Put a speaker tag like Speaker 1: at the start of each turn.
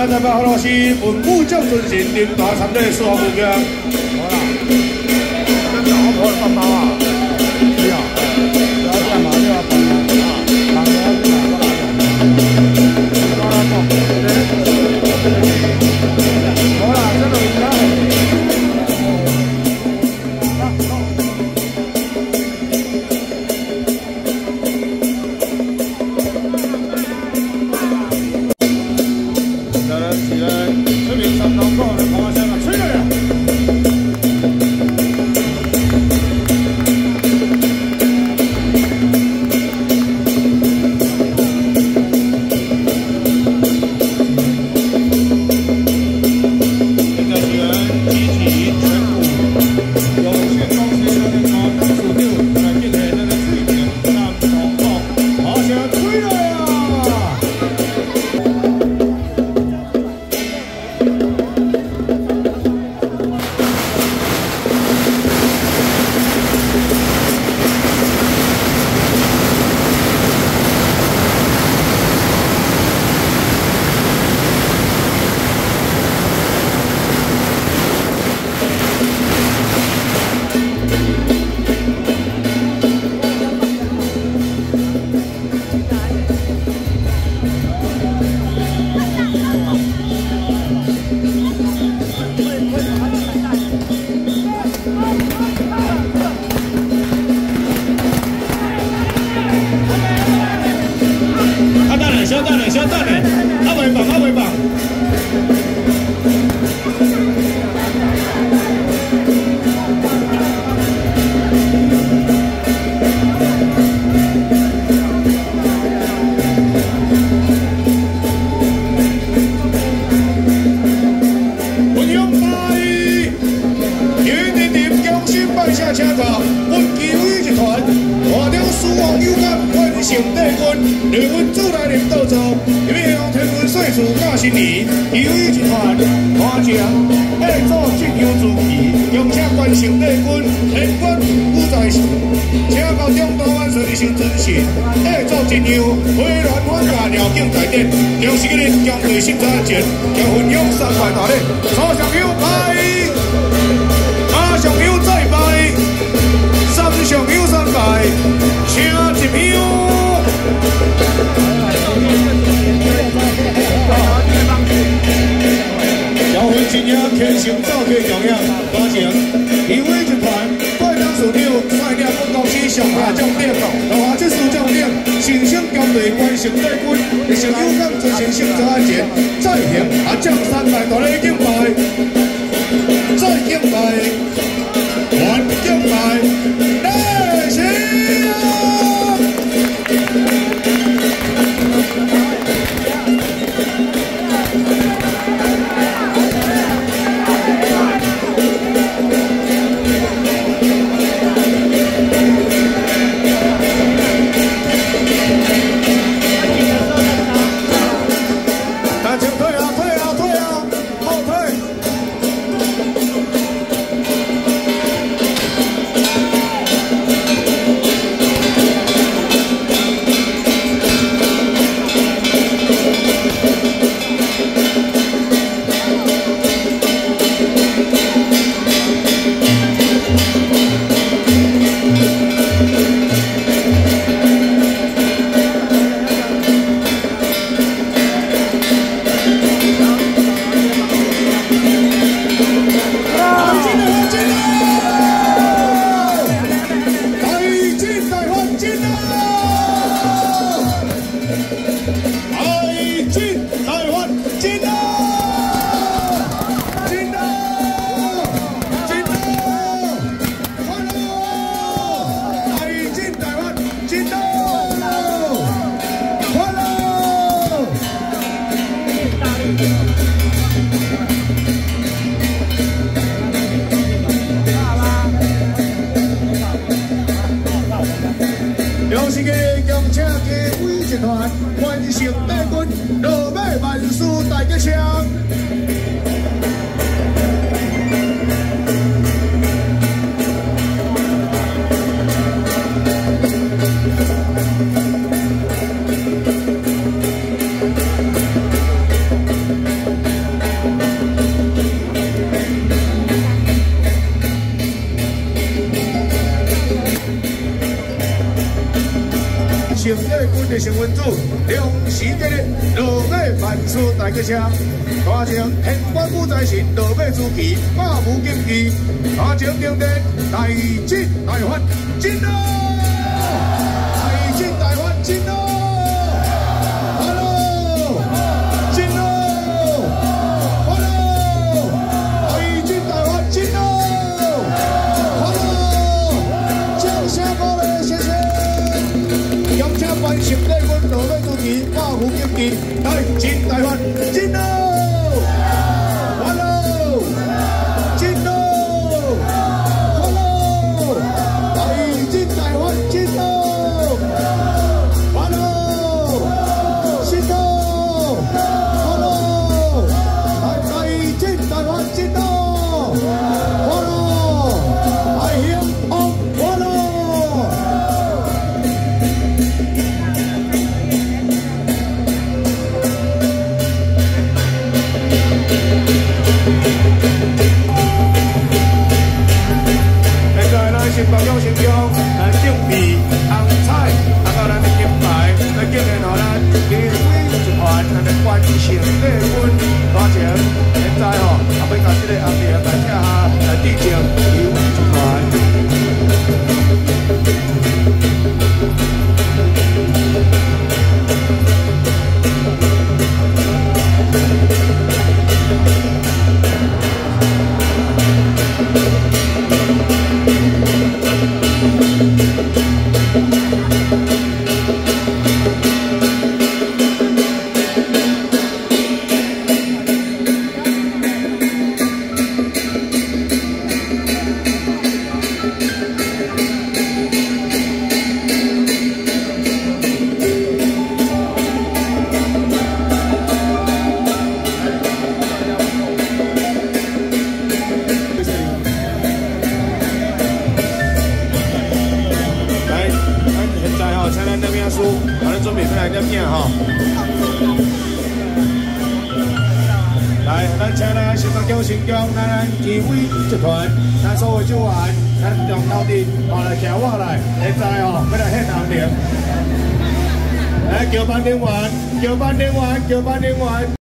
Speaker 1: 咱，台北好老师文武将尊神，领大参的四号物件。阮球衣一团，换了输王有感，关成帝军，让阮主来临倒座，因为用天文岁数甲新年，球衣一团，花奖，下组进球主旗，用车关成帝军，天官不在时，请到中大万岁的先尊神，下组进球，回銮反甲辽境大典，将是今日将队新战前，将分享三块大礼，初上有拜，上下将领，罗华这数将领，新生交队关成帝军，一成有感做先生做安全，再行啊将三大大礼敬拜，再敬拜，威集团，完成帝成队军的成员组，两时的罗马万岁大吉车，大将天官武在神罗马主旗，马武金旗，大将顶的大进大发进咯，旗，马虎金旗，大进大发来，咱请咱新北叫新疆咱咱旗威集团，咱所有酒员，咱从到底跑来叫我来，现在哦，要来献红点，来叫班点员，叫班点员，叫班点员。